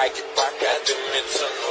like psychic, I at them.